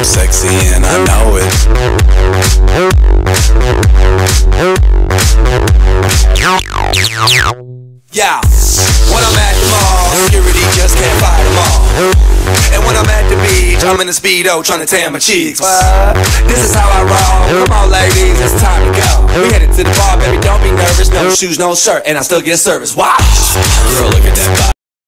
I'm sexy and I know it. Yeah, when I'm at the mall, security just can't fight them all. And when I'm at the beach, I'm in a speedo trying to tan my cheeks. But This is how I roll. Come on, ladies, it's time to go. We headed to the bar, baby, don't be nervous. No shoes, no shirt, and I still get service. Watch. Girl, look at that.